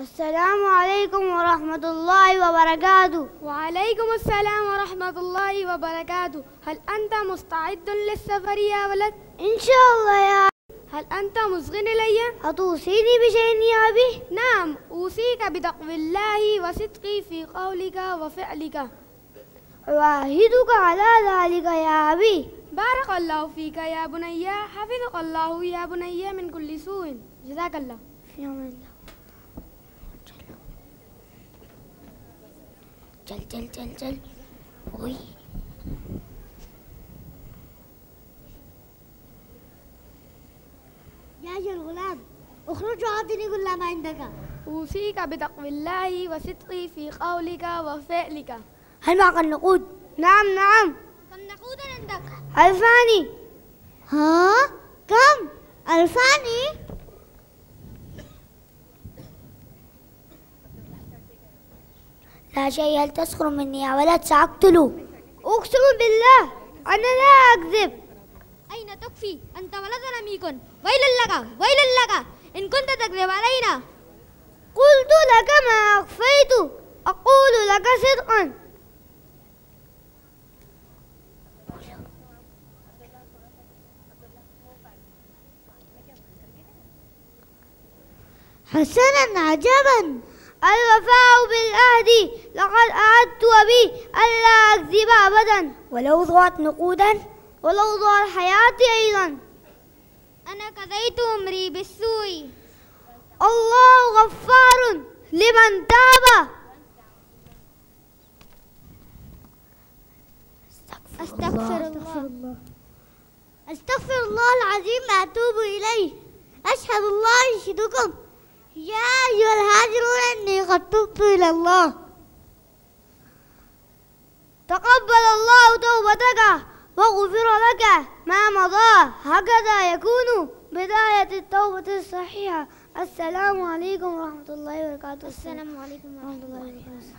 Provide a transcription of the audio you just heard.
السلام عليكم ورحمة الله وبركاته. وعليكم السلام ورحمة الله وبركاته. هل أنت مستعد للسفر يا ولد؟ إن شاء الله يا هل أنت مصغ إلي؟ أتوصيني بشيء يا أبي؟ نعم أوصيك بتقوى الله وصدقي في قولك وفعلك. أعاهدك على ذلك يا أبي. بارك الله فيك يا بني حفظك الله يا بني من كل سوء. جزاك الله. في الله. جل جل جل جل وي يا الغلام اخرج واعطني كل ما عندك أوصيك بتقوى الله وصدقي في قولك وفعلك هل معك النقود؟ نعم نعم كم نقود عندك؟ ألفاني ها؟ كم؟ ألفاني؟ لا شيء هل تسخر مني يا ولد؟ سأقتله. أقسم بالله أنا لا أكذب. أين تكفي؟ أنت ولد لم يكن ويل لك ويل لك. إن كنت تكذب علينا. قلت لك ما أخفيت. أقول لك صدقا. حسنا عجبا. الوفاء بالعهد لقد أعدت أبي ألا أكذب أبدا. ولو ضاعت نقودا. ولو ضاع حياتي أيضا. أنا كذيت أمري بالسوء. الله غفار لمن تاب. أستغفر الله. أستغفر الله. العظيم أتوب إليه. أشهد الله يشهدكم يا أيها الهاجرون إني قد تبت إلى الله. تقبل الله توبتك وغفر لك ما مضى. هكذا يكون بداية التوبة الصحيحة. السلام عليكم ورحمة الله وبركاته. السلام عليكم ورحمة الله وبركاته.